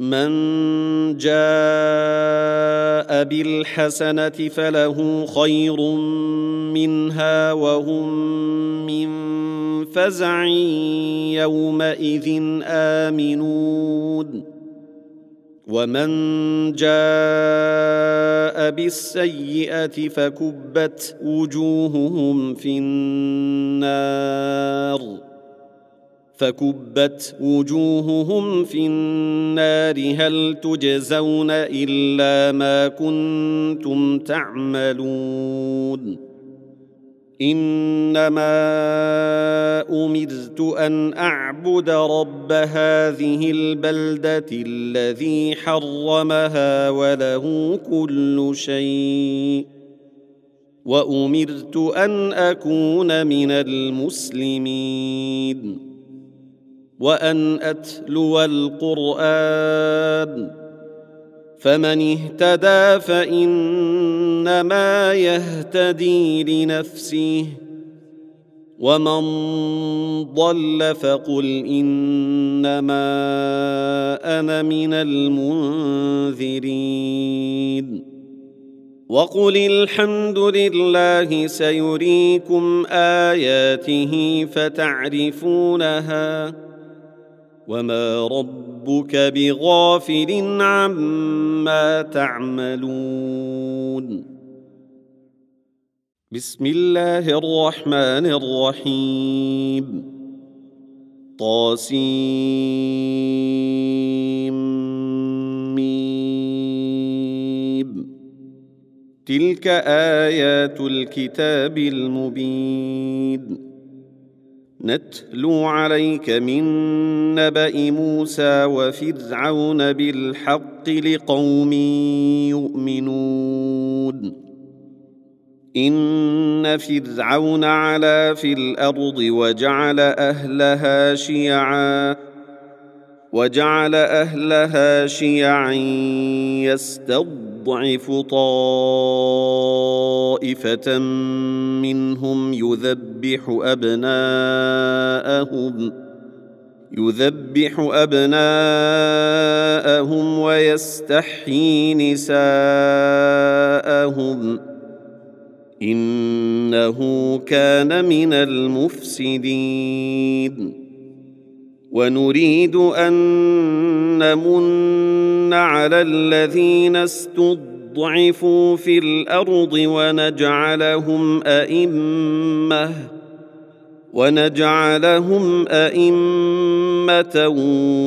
من جاء بالحسنة فله خير منها وهم من فزع يومئذ آمنون. ومن جاء بالسيئة فكبت وجوههم في النار. فكبت وجوههم في النار. هل تجزون إلا ما كنتم تعملون؟ إنما أمرت أن أعبد رب هذه البلدة الذي حرمها وله كل شيء. وأمرت أن أكون من المسلمين. وأن أتلو القرآن فمن اهتدى فإنما يهتدي لنفسه ومن ضل فقل إنما أنا من المنذرين. وقل الحمد لله سيريكم آياته فتعرفونها وما ربك بغافل عما تعملون. بسم الله الرحمن الرحيم. طاسيم تلك ايات الكتاب المبين. نتلو عليك من نبأ موسى وفرعون بالحق لقوم يؤمنون. إن فرعون علا في الأرض وجعل أهلها شيعا وجعل أهلها شيعا يستضعف طائفة منهم يذبح أبناءهم يذبح أبناءهم ويستحيي نساءهم. إنه كان من المفسدين. ونريد أن نمن على الذين استضعفوا في الأرض ونجعلهم أئمة ونجعلهم أئمة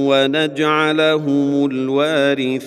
ونجعلهم الوارثين.